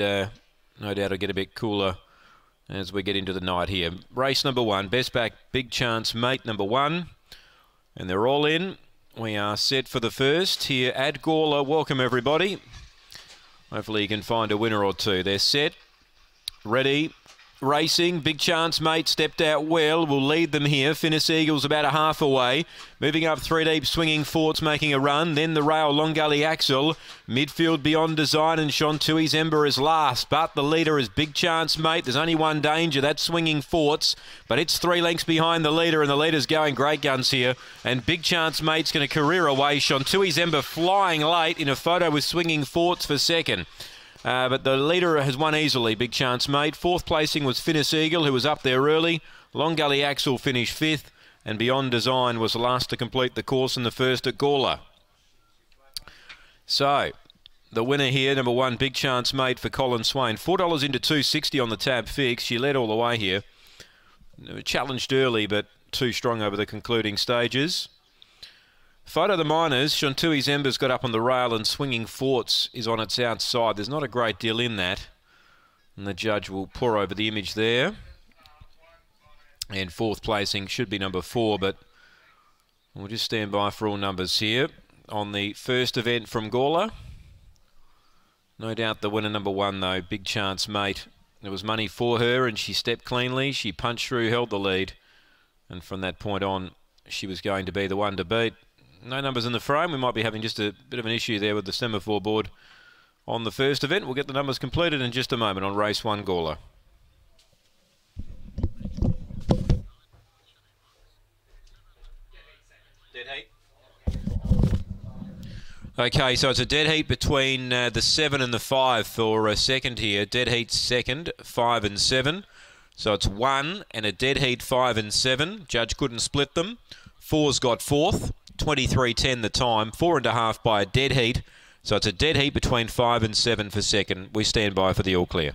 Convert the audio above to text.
uh, no doubt it'll get a bit cooler as we get into the night here. Race number one, best back, big chance, mate number one. And they're all in. We are set for the first here at Gawler. Welcome, everybody. Hopefully, you can find a winner or two. They're set, ready, racing. Big chance, mate. Stepped out well. Will lead them here. Finnis Eagles about a half away. Moving up three deep, swinging forts, making a run. Then the rail, Long Gully Axel. Midfield beyond design, and Shantui's Ember is last. But the leader is Big Chance, mate. There's only one danger. That's swinging forts. But it's three lengths behind the leader, and the leader's going great guns here. And Big Chance, mate's going to career away. Shantui's Ember flying late in a photo with swinging forts for second. Uh, but the leader has won easily, big chance mate. Fourth placing was Finnis Eagle, who was up there early. Long Gully Axel finished fifth, and Beyond Design was the last to complete the course in the first at Gawler. So, the winner here, number one, big chance mate for Colin Swain. Four dollars into two sixty on the tab fix. She led all the way here. Challenged early, but too strong over the concluding stages. Photo of the minors, Shantui's Ember's got up on the rail and Swinging Forts is on its outside. There's not a great deal in that. And the judge will pore over the image there. And fourth placing should be number four, but we'll just stand by for all numbers here. On the first event from Gawler. No doubt the winner number one, though, Big Chance Mate. There was money for her and she stepped cleanly. She punched through, held the lead. And from that point on, she was going to be the one to beat no numbers in the frame. We might be having just a bit of an issue there with the semaphore board on the first event. We'll get the numbers completed in just a moment on race one Gawler. Dead heat. Okay, so it's a dead heat between uh, the 7 and the 5 for a second here. Dead heat second, 5 and 7. So it's 1 and a dead heat 5 and 7. Judge couldn't split them. Four's got fourth. 23.10 the time, four and a half by a dead heat. So it's a dead heat between five and seven for second. We stand by for the all clear.